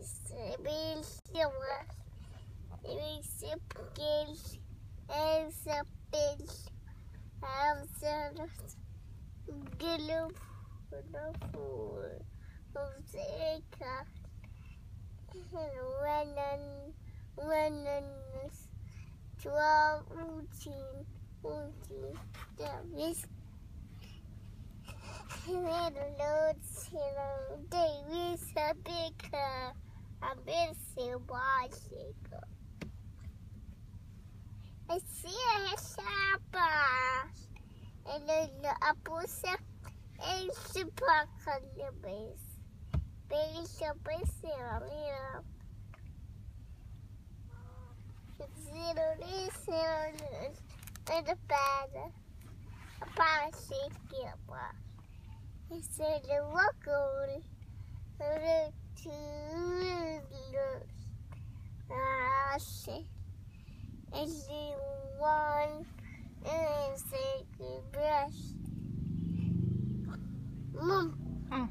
Bilsima, Bilsipgil, Elsabil, Avsarat, Gilub, Nafur, Uzeka, Wenan, Wenan, Twelve, Utin, Utin, Davis, Little Loads, Davis, a big car. abençoe mágico. Esse é chapa. Ele a pulsa enche para cada vez. Beijo, a Zero, zero, zero, pedra. Apache, que a Esse é loucura. Zero, two. É I said is the one and say brush. Mom, А,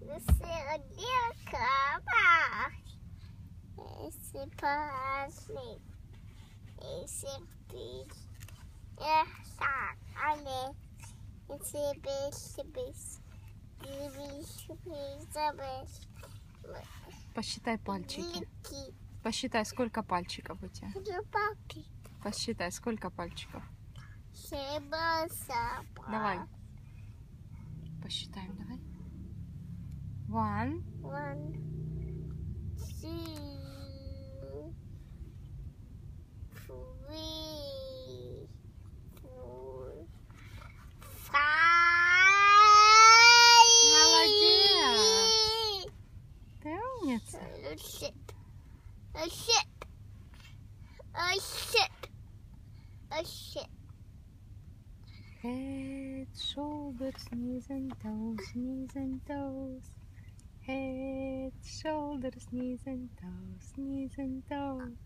this is a dear car. It's a parsley. It's a peach. Yeah, sorry. I know. It's a bit, bit. посчитай пальчики. Посчитай, сколько пальчиков у тебя. Посчитай, сколько пальчиков. Давай. Посчитаем, давай. One, One, two, three, four, five. Молодец. ты умница. A ship. A ship. A ship. A ship. Head, shoulders, knees and toes, knees and toes. Head, shoulders, knees and toes, knees and toes.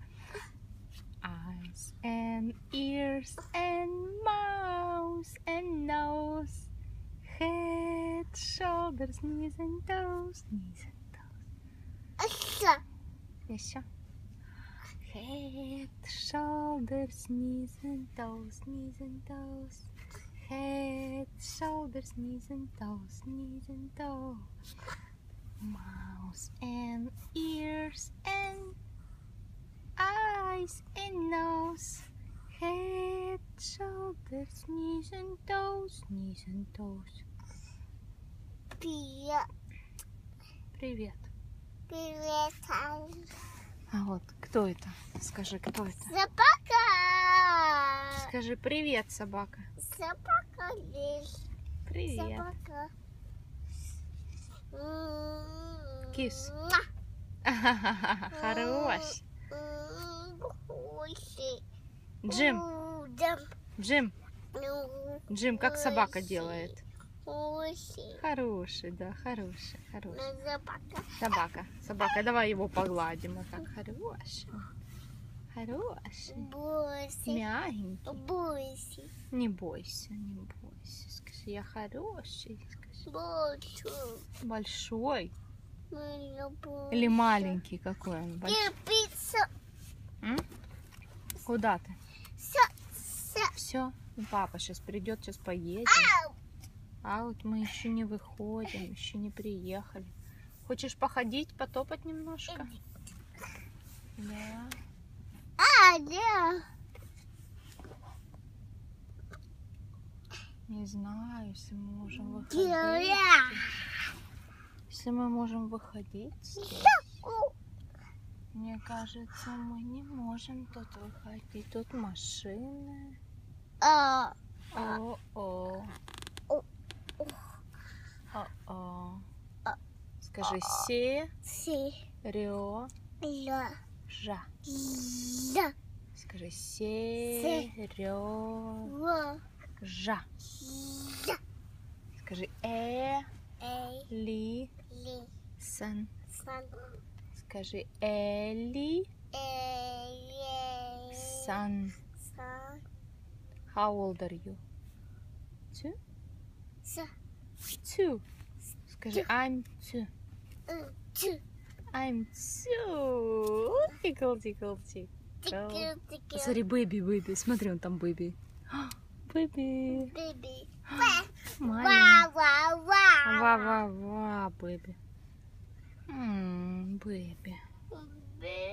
Eyes and ears and mouth and nose. Head, shoulders, knees and toes, knees and toes. A ship. Еще. Head, shoulders, knees and toes, knees and toes. Head, shoulders, knees and toes, knees and toes. Mouth and ears and eyes and nose. Head, shoulders, knees and toes, knees and toes. Привет. Привет. Привет, Ань. А вот кто это? Скажи, кто это? Собака. Скажи привет, собака. Собака здесь. Привет. Собака. Кис. Хорош. Джим, Джим. Джим, как собака делает? Хороший. Хороший, да, хороший, хороший. Ну, собака. Собака, собака, давай его погладим. Вот так, хороший. Хороший. Бойся. Мягенький. Бойся. Не бойся, не бойся. Скажи, я хороший. Скажи. Большой. Большой бойся. или маленький какой он? Большой. Куда ты? Са. Все, папа сейчас придет, сейчас поедем. А вот мы еще не выходим, еще не приехали. Хочешь походить, потопать немножко? Да. А, да. Не знаю, если мы можем выходить. Если мы можем выходить здесь. Мне кажется, мы не можем тут выходить. Тут машины. А, О-о. О-о. Скажи се, си, рё, ля, жа. ля, Скажи се, рё, жа. ля. Скажи э, Эй, ли, ли, сан. сан, Скажи эли, эй, сан. сан, How old are you? Two? Two. Скажи I'm two. I'm tickle, tickle. Tickle, tickle. Смотри, baby, baby. Смотри, он там baby. Baby. Baby. Маленький. Ва, ва, ва. Ва-ва-ва, baby. Baby. Baby.